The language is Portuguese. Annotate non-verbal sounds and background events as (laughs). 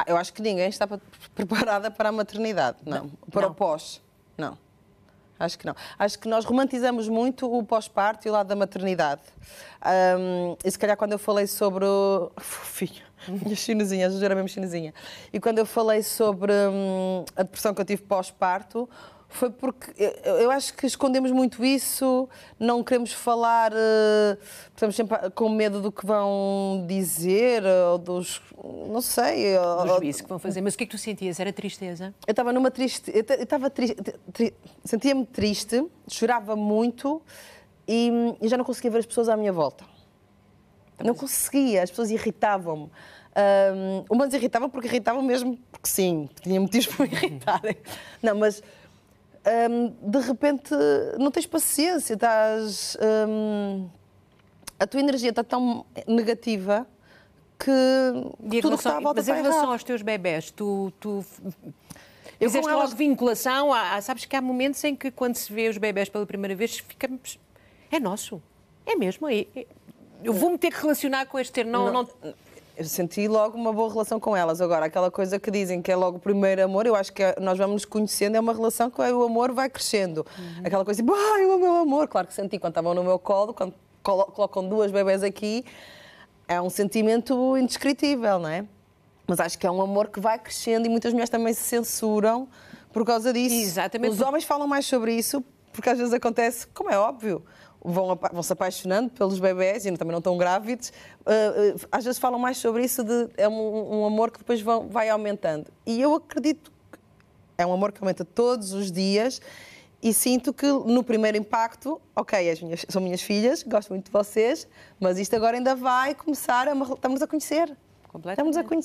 Ah, eu acho que ninguém está pa- (laughs) preparada para a maternidade, não. Para não. o pós, não. Acho que não. Acho que nós romantizamos muito o pós-parto e o lado da maternidade. Ahm, e se calhar quando eu falei sobre o... (laughs) Fofinho, (laughs) minha chinesinha, a era mesmo chinesinha. E quando eu falei sobre hum, a depressão que eu tive pós-parto, foi porque eu, eu acho que escondemos muito isso, não queremos falar, eh, estamos sempre com medo do que vão dizer, ou dos. não sei. Do ou- juízo que vão fazer. Mas o que é que tu sentias? Era tristeza? eu estava numa triste. Eu estava triste. tri- Sentia-me triste, chorava muito e, e já não conseguia ver as pessoas à minha volta. Não conseguia, as pessoas irritavam-me. Um, umas irritavam porque irritavam mesmo porque sim, tinha motivos para me (laughs) irritarem. Não, mas hum, de repente não tens paciência, estás. hum, a tua energia está tão negativa que E tudo o que está à relação, volta mas em relação errado. aos teus bebés, tu, tu Eu fizeste elas- logo vinculação? Há- sabes que há momentos em que quando se vê os bebés pela primeira vez ficamos... É nosso. É mesmo. É, é- eu vou-me ter que relacionar com este ter. Não, não, Eu senti logo uma boa relação com elas. Agora, aquela coisa que dizem que é logo o primeiro amor, eu acho que é- nós vamos nos conhecendo, é uma relação que o amor vai crescendo. Aquela coisa tipo, ai, o meu amor. Claro que senti quando estavam no meu colo, quando colo- colocam duas bebés aqui, é um sentimento indescritível, não é? Mas acho que é um amor que vai crescendo e muitas mulheres também se censuram por causa disso. Exatamente. Os homens falam mais sobre isso porque às vezes acontece, como é óbvio, vão, vão se apaixonando pelos bebés e também não estão grávidos. uh, às vezes falam mais sobre isso de é um, um amor que depois vão- vai aumentando. E eu acredito que é um amor que aumenta todos os dias e sinto que no primeiro impacto, ok, as minhas, são minhas filhas, gosto muito de vocês, mas isto agora ainda vai começar a. Estamos a conhecer. Estamos a conhecer.